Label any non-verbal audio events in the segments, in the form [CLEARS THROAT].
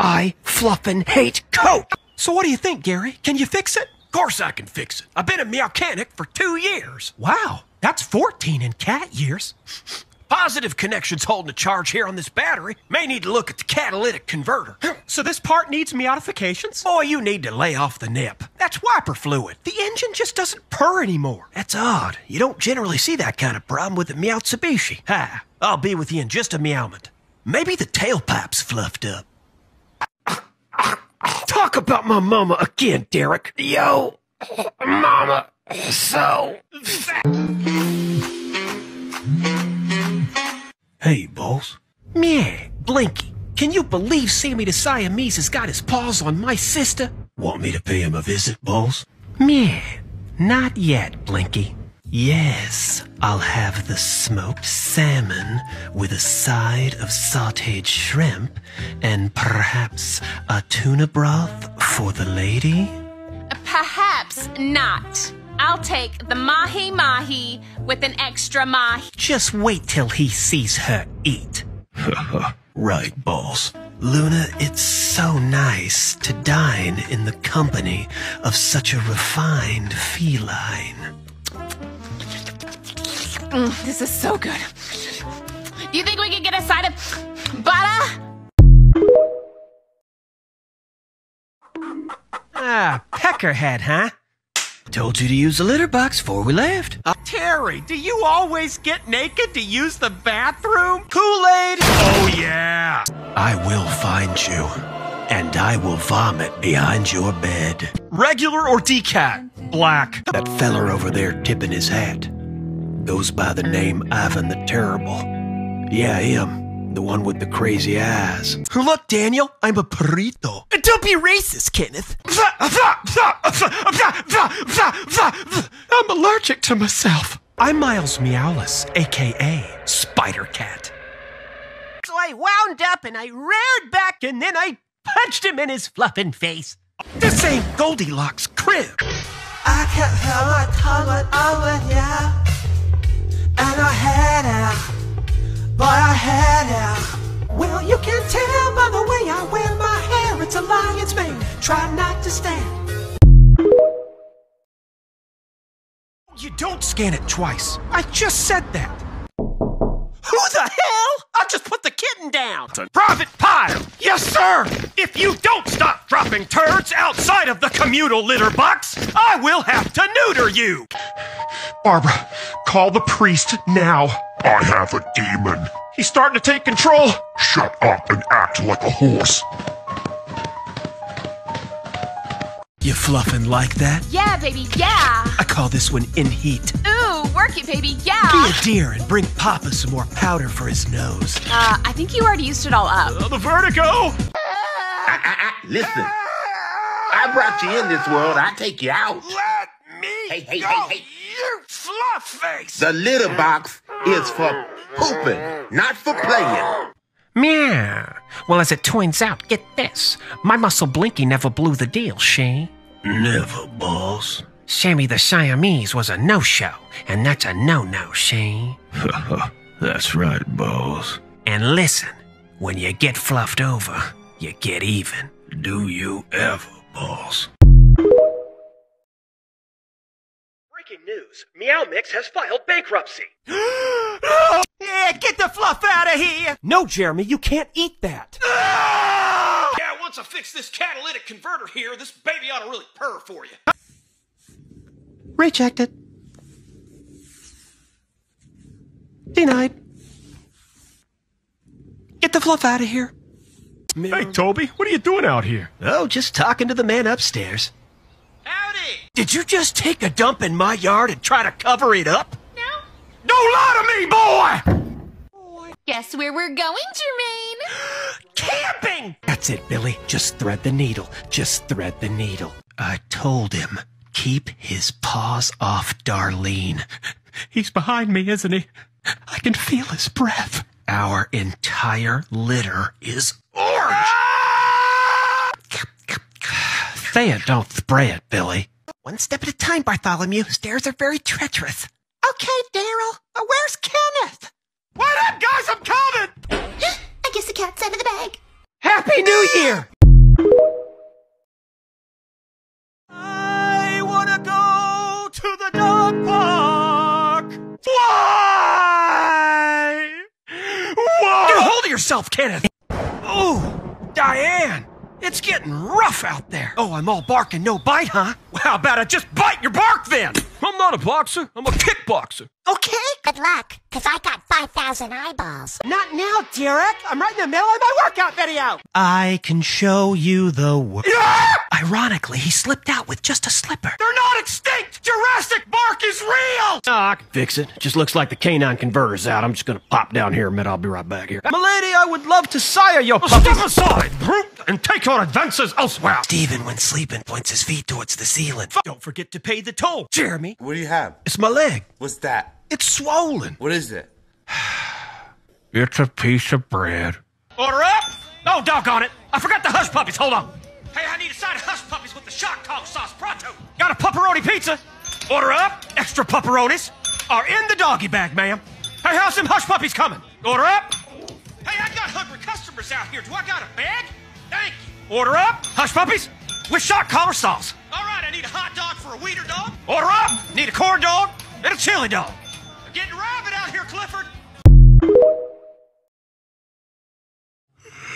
I fluffin' hate Coke. So what do you think, Gary? Can you fix it? Of course I can fix it. I've been a mechanic for two years. Wow, that's 14 in cat years. Positive connections holding a charge here on this battery. May need to look at the catalytic converter. [CLEARS THROAT] So this part needs modifications? Boy, you need to lay off the nip. That's wiper fluid. The engine just doesn't purr anymore. That's odd. You don't generally see that kind of problem with the Meowtsubishi. Hi, I'll be with you in just a meowment. Maybe the tailpipe's fluffed up. Talk about my mama again, Derek. Yo, mama, so Hey, boss. Meh, Blinky. Can you believe Sammy the Siamese has got his paws on my sister? Want me to pay him a visit, boss? Meh, not yet, Blinky. Yes, I'll have the smoked salmon with a side of sauteed shrimp and perhaps a tuna broth for the lady. Perhaps not. I'll take the mahi mahi with an extra mahi. Just wait till he sees her eat. [LAUGHS] right, boss. Luna, it's so nice to dine in the company of such a refined feline. Mm, this is so good. Do you think we could get a side of butter? Ah, peckerhead, huh? Told you to use the litter box before we left. Uh, Terry, do you always get naked to use the bathroom? Kool-Aid? Oh, yeah. I will find you, and I will vomit behind your bed. Regular or decat? Black. That feller over there tipping his hat goes by the name Ivan the Terrible. Yeah, him. The one with the crazy eyes. Look, Daniel, I'm a burrito. Don't be racist, Kenneth. I'm allergic to myself. I'm Miles Meowless, aka Spider Cat. So I wound up and I reared back and then I punched him in his fluffin' face. This ain't Goldilocks' crib. I can't feel my tongue when I'm with ya. And I had out. Boy, I had out. Well, you can tell by the way I wear my hair. It's a lion's mane. Try not to stand. You don't scan it twice. I just said that. Who the hell? I'll just put the kitten down. Private Pile! Yes, sir! If you don't stop dropping turds outside of the communal litter box, I will have to neuter you! Barbara, call the priest now. I have a demon. He's starting to take control. Shut up and act like a horse. You fluffing like that? Yeah, baby, yeah. I call this one in heat. Ooh, work it, baby, yeah. Be a dear and bring Papa some more powder for his nose. Uh, I think you already used it all up. Uh, the vertigo! I, I, I, listen, I brought you in this world. I take you out. Let me Hey, hey, go, hey, hey. You fluff face! The litter box is for pooping, not for playing. Meow. Well, as it turns out, get this. My muscle Blinky never blew the deal, she? Never, boss. Sammy the Siamese was a no-show, and that's a no-no, she? [LAUGHS] That's right, boss. And listen, when you get fluffed over, you get even. Do you ever, boss? News. Meow Mix has filed bankruptcy. [GASPS] Yeah, get the fluff out of here! No, Jeremy, you can't eat that. [GASPS] Yeah, once I fix this catalytic converter here, this baby ought to really purr for you. Rejected. Denied. Get the fluff out of here. Hey, Toby, what are you doing out here? Oh, just talking to the man upstairs. Did you just take a dump in my yard and try to cover it up? No? Don't lie to me, boy! Guess where we're going, Jermaine? [GASPS] Camping! That's it, Billy. Just thread the needle. Just thread the needle. I told him, keep his paws off Darlene. [LAUGHS] He's behind me, isn't he? I can feel his breath. Our entire litter is orange. Ah! Thea, don't spray it, Billy. One step at a time, Bartholomew. Stairs are very treacherous. Okay, Daryl. Where's Kenneth? What up, guys? I'm coming! [GASPS] I guess the cat's out of the bag. Happy New Year! I wanna go to the dog park. Why? Why? Get a hold of yourself, Kenneth! Ooh, Diane! It's getting rough out there. Oh, I'm all bark and no bite, huh? Well, how about I just bite your bark then? I'm not a boxer. I'm a kickboxer. Okay, good luck, because I got 5,000 eyeballs. Not now, Derek. I'm right in the middle of my workout video. I can show you the world. Ironically, he slipped out with just a slipper. They're not extinct. Jurassic Bark is real. Ah, I can fix it. Just looks like the canine converter's out. I'm just gonna pop down here a minute. I'll be right back here. Milady, I would love to sire your Step puppy. aside, brute, and take your advances elsewhere. Steven, when sleeping, points his feet towards the ceiling. Don't forget to pay the toll. Jeremy, What do you have? it's my leg. What's that? It's swollen. What is it? [SIGHS] It's a piece of bread. Order up. Oh, doggone it. I forgot the hush puppies. Hold on. Hey, I need a side of hush puppies with the shock dog sauce pronto. Got a pepperoni pizza. Order up. Extra pepperonis are in the doggy bag, ma'am. Hey, how's them hush puppies coming? Order up. Hey, I got hungry customers out here. Do I got a bag? Thank you. Order up. Hush puppies with shock collar sauce. All right, I need a hot dog for a wiener dog. Order up. Need a corn dog and a chili dog. I'm getting rabid out here, Clifford.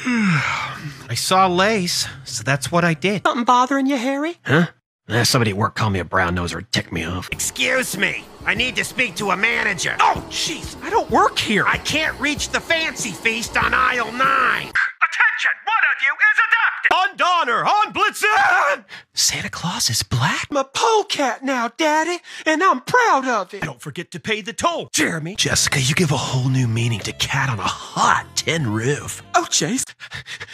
[SIGHS] I saw Lace, so that's what I did. Something bothering you, Harry? Huh? Eh, somebody at work called me a brown noser and ticked me off. Excuse me. I need to speak to a manager. Oh, jeez, I don't work here. I can't reach the fancy feast on aisle nine. Attention! One of you is adopted! On Donner! On Blitzen! Santa Claus is black? I'm a polecat now, Daddy, and I'm proud of it. Don't forget to pay the toll, Jeremy. Jessica, you give a whole new meaning to cat on a hot tin roof. Oh, Chase.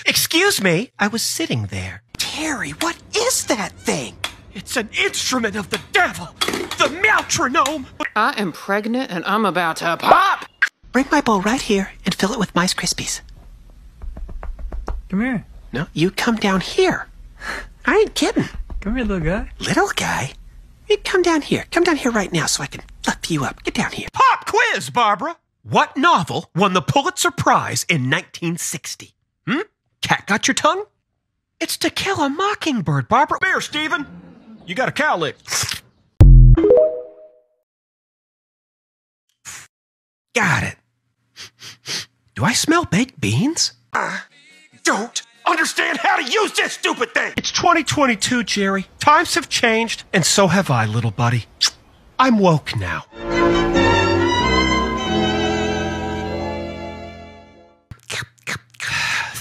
Excuse me, I was sitting there. Terry, what is that thing? It's an instrument of the devil, the metronome. I am pregnant and I'm about to pop. Bring my bowl right here and fill it with Mice Krispies. Come here. No, you come down here. I ain't kidding. Come here, little guy. Little guy, you come down here. Come down here right now so I can fluff you up. Get down here. Pop quiz, Barbara. What novel won the Pulitzer Prize in 1960? Hmm? Cat got your tongue? It's To Kill a Mockingbird, Barbara. Bear, Steven. You got a cow lick. Got it. Do I smell baked beans? Don't understand how to use this stupid thing. It's 2022, Jerry. Times have changed, and so have I, little buddy. I'm woke now.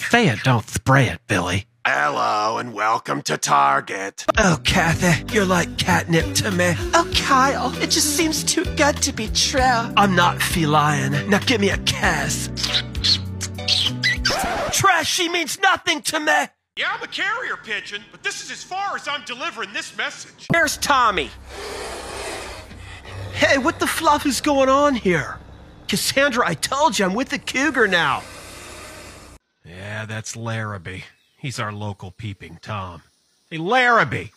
Say it, don't spray it, Billy. Hello, and welcome to Target. Oh, Kathy, you're like catnip to me. Oh, Kyle, it just seems too good to be true. I'm not feline. Now give me a kiss. Trashy means nothing to me. Yeah, I'm a carrier pigeon, but this is as far as I'm delivering this message. Where's Tommy? Hey, what the fluff is going on here? Cassandra, I told you I'm with the cougar now. Yeah, that's Larrabee. He's our local peeping Tom. Hey, Larrabee!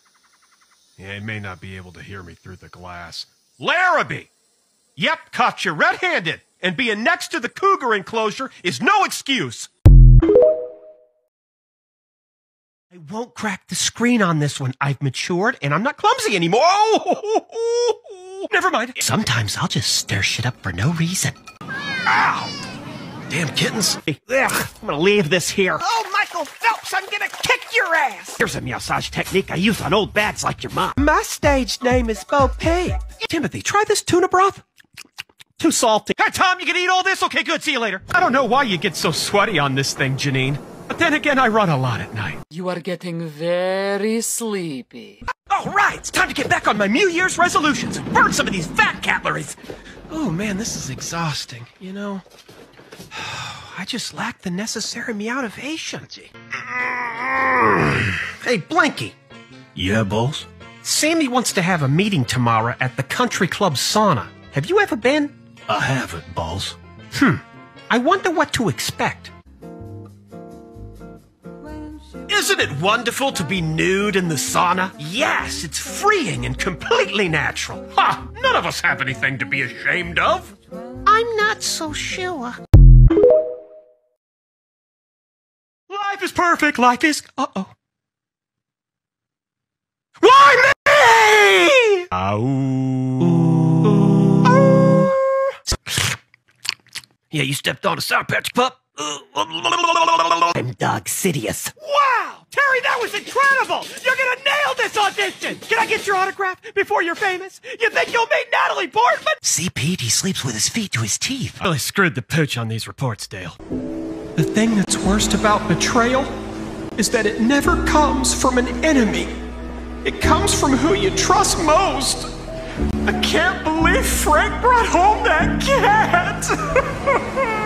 Yeah, he may not be able to hear me through the glass. Larrabee! Yep, caught you red handed, and being next to the cougar enclosure is no excuse. I won't crack the screen on this one. I've matured and I'm not clumsy anymore. Oh, [LAUGHS] never mind. Sometimes I'll just stir shit up for no reason. Ow! Damn kittens. Ugh, I'm gonna leave this here. Oh, Michael Phelps, I'm gonna kick your ass! Here's a massage technique I use on old bags like your mom. My stage name is Bo Peep. Timothy, try this tuna broth. Too salty. Hey, Tom, you can eat all this? Okay, good. See you later. I don't know why you get so sweaty on this thing, Janine. But then again, I run a lot at night. You are getting very sleepy. All right, it's time to get back on my New Year's resolutions and burn some of these fat calories. Oh man, this is exhausting. You know, [SIGHS] I just lack the necessary meowtivation. hey, Blinky. Yeah, boss? Sammy wants to have a meeting tomorrow at the country club sauna. Have you ever been? I haven't, boss. Hmm. I wonder what to expect. Isn't it wonderful to be nude in the sauna? Yes, it's freeing and completely natural. Ha! None of us have anything to be ashamed of. I'm not so sure. Life is perfect. Life is. Uh oh. Why me? Yeah, you stepped on a Sour Patch Pup. I'm Dog Sidious. Wow! Terry, that was incredible! You're gonna nail this audition! Can I get your autograph before you're famous? You think you'll meet Natalie Portman? See, Pete, he sleeps with his feet to his teeth. Really screwed the pooch on these reports, Dale. The thing that's worst about betrayal is that it never comes from an enemy. It comes from who you trust most. I can't believe Frank brought home that cat! [LAUGHS]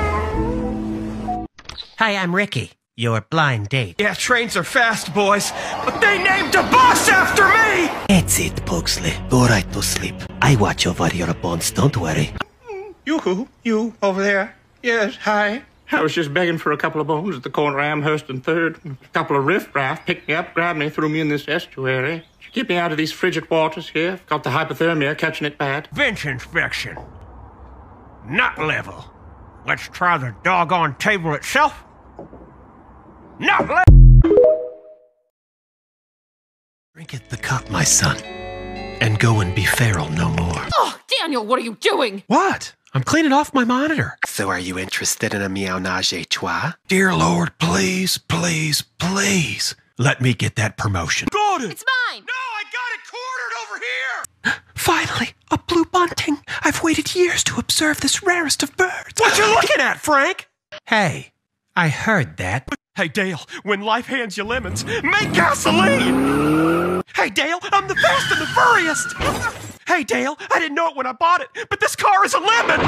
Hi, I'm Ricky. Your blind date. yeah, trains are fast, boys, but they named a bus after me! That's it, Pugsley. Go right to sleep. I watch over your bones, don't worry. Mm, you who? You over there? Yes, hi. I was just begging for a couple of bones at the corner of Amherst and Third. A couple of riffraff picked me up, grabbed me, threw me in this estuary. Keep me out of these frigid waters here. Got the hypothermia, catching it bad. Bench inspection. Not level. Let's try the doggone table itself. Not level. Drink at the cup, my son, and go and be feral no more. Oh, Daniel, what are you doing? What? I'm cleaning off my monitor. So are you interested in a meownage a trois? Dear Lord, please, please, please, let me get that promotion. Got it! It's mine. No, I got it quartered over here! Finally, a blue bunting. I've waited years to observe this rarest of birds. What you looking at, Frank? Hey, I heard that. Hey, Dale, when life hands you lemons, make gasoline! Hey, Dale, I'm the fast and the furriest! hey, Dale, I didn't know it when I bought it, but this car is a lemon!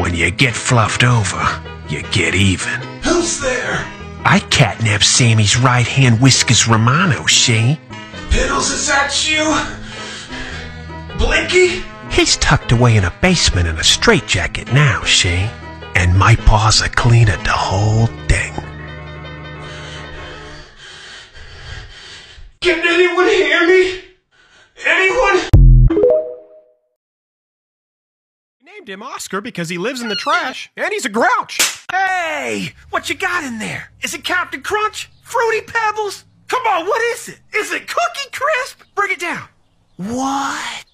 When you get fluffed over, you get even. Who's there? I catnap Sammy's right hand whiskers Romano, see? Piddles, is that you? Blinky? He's tucked away in a basement in a straitjacket now, see? And my paws are clean at the whole thing. Can anyone hear me? Anyone? Named him Oscar because he lives in the trash, and he's a grouch. Hey, what you got in there? Is it Captain Crunch? Fruity Pebbles? Come on, what is it? Is it Cookie Crisp? Bring it down. What?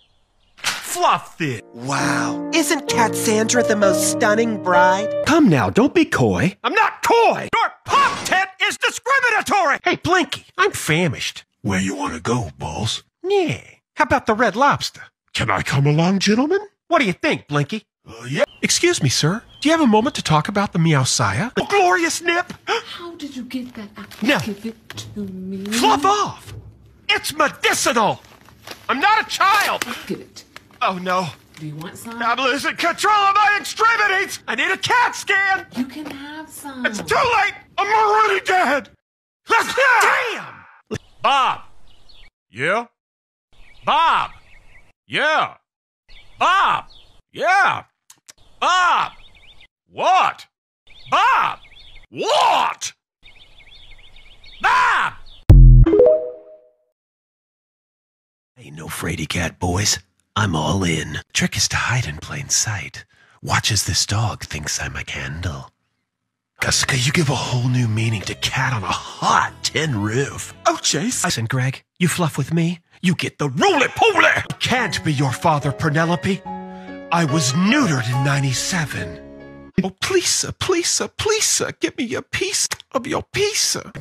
Fluff it. Wow. Isn't Cassandra the most stunning bride? Come now, don't be coy. I'm not coy. Your pop tent is discriminatory. Hey, Blinky, I'm famished. Where you want to go, Balls? Yeah. How about the red lobster? Can I come along, gentlemen? What do you think, Blinky? Uh, yeah. Excuse me, sir. Do you have a moment to talk about the Meowsia? The glorious nip. How did you get that apple? No. Give it to me. Fluff off. It's medicinal. I'm not a child. Give it. Oh no. Do you want some? I'm losing control of my extremities. I need a CAT scan. You can have some. It's too late. I'm already dead. Let's Damn. Bob. Yeah. Bob. Yeah. Bob. Yeah. Bob. What? Bob. What? Bob. Ain't no fraidy cat, boys. I'm all in. Trick is to hide in plain sight. Watch as this dog thinks I'm a candle. Cause you give a whole new meaning to cat on a hot tin roof. Oh, Chase. Listen, Greg, you fluff with me, you get the Roly poly! Can't be your father, Penelope. I was neutered in 97. Oh, please, sir, please, sir, please, sir, give me a piece of your pizza.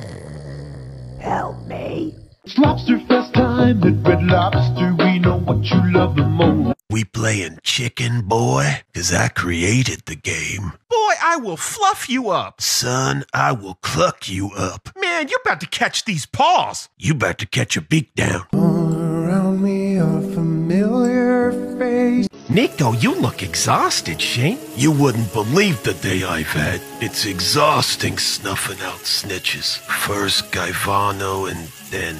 It's Lobster Fest time at Red Lobster. We know what you love the most. We playin' chicken, boy? Cause I created the game. Boy, I will fluff you up. Son, I will cluck you up. Man, you're about to catch these paws. You about to catch a beak down. All Around me a familiar face. Nico, you look exhausted, Shane. You wouldn't believe the day I've had. It's exhausting snuffing out snitches. First Gaivano and then.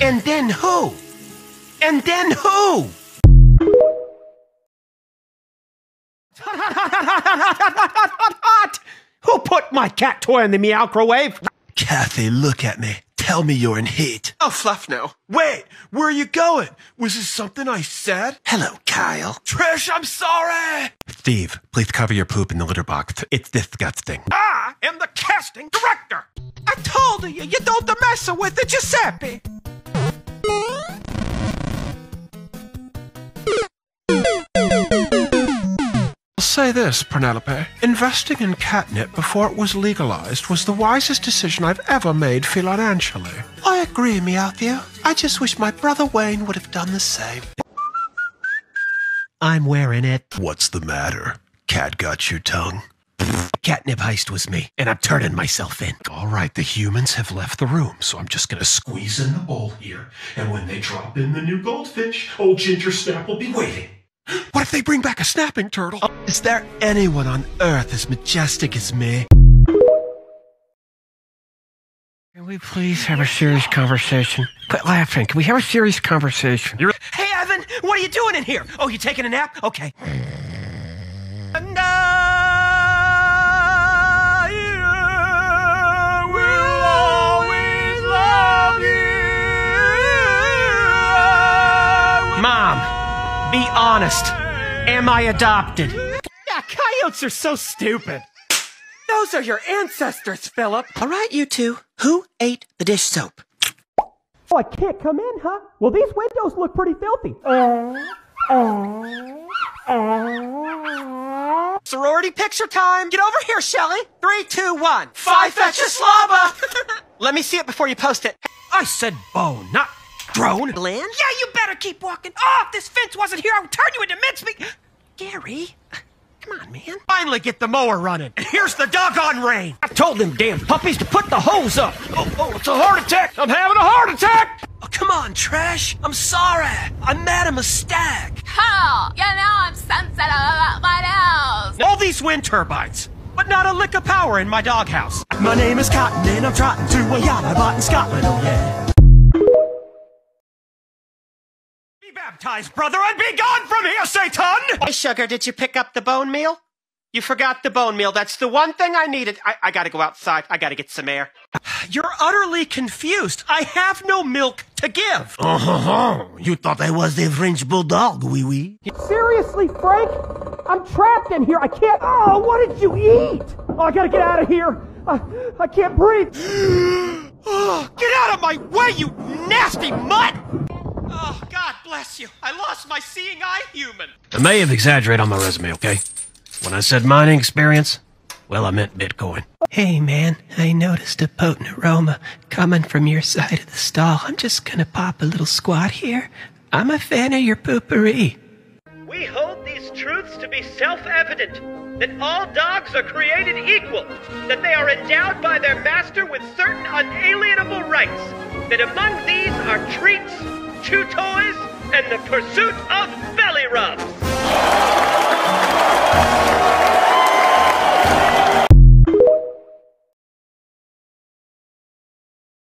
And then who? And then who? [LAUGHS] Who put my cat toy in the meowcrowave? Kathy, look at me. Tell me you're in heat. Oh, fluff no. Wait, where are you going? Was this something I said? Hello, Kyle. Trish, I'm sorry. Steve, please cover your poop in the litter box. It's disgusting. I am the casting director. I told you, you don't mess with it, Giuseppe. I'll say this, Penelope. Investing in catnip before it was legalized was the wisest decision I've ever made financially. I agree, Matthew. I just wish my brother Wayne would have done the same. I'm wearing it. What's the matter? Cat got your tongue? Catnip heist was me, and I'm turning myself in. All right, the humans have left the room, so I'm just gonna squeeze in the bowl here, and when they drop in the new goldfish, old Ginger Snap will be waiting. [GASPS] What if they bring back a snapping turtle? Oh, is there anyone on Earth as majestic as me? Can we please have a serious conversation? Quit laughing. Can we have a serious conversation? You're Hey, Evan, what are you doing in here? Oh, you taking a nap? Okay. Mom, honest. Am I adopted? Yeah, coyotes are so stupid. Those are your ancestors, Philip. All right, you two. Who ate the dish soap? Oh, I can't come in, huh? Well, these windows look pretty filthy. Eh, eh, eh. Sorority picture time. Get over here, Shelly. Three, two, one. Five fetch a slobber. [LAUGHS] Let me see it before you post it. I said bone, not drone. Glenn? Yeah, you better keep walking. Oh, if this fence wasn't here, I would turn you into mincemeat. Gary, come on, man. Finally get the mower running. And here's the doggone rain. I told them damn puppies to put the hose up. Oh, oh, it's a heart attack. I'm having a heart attack. Oh, come on, Trash. I'm sorry. I made a mistake. Carl, you know I'm sensitive about my nose. All these wind turbines, but not a lick of power in my doghouse. My name is Cotton, and I'm trotting to a yacht I bought in Scotland, oh yeah. Baptized, brother, and be gone from here, Satan! Hey, Sugar, did you pick up the bone meal? You forgot the bone meal. That's the one thing I needed. I, I gotta go outside. I gotta get some air. [SIGHS] You're utterly confused. I have no milk to give. Uh-huh. You thought I was the French bulldog, wee wee. Seriously, Frank? I'm trapped in here. I can't. Oh, what did you eat? Oh, I gotta get out of here. I, I can't breathe. Oh, [GASPS] get out of my way, you nasty mutt! God bless you. I lost my seeing eye human. I may have exaggerated on my resume, okay? When I said mining experience, well, I meant Bitcoin. Hey, man, I noticed a potent aroma coming from your side of the stall. I'm just gonna pop a little squat here. I'm a fan of your poopery. We hold these truths to be self evident that all dogs are created equal, that they are endowed by their master with certain unalienable rights, that among these are treats, chew toys and the pursuit of belly rubs.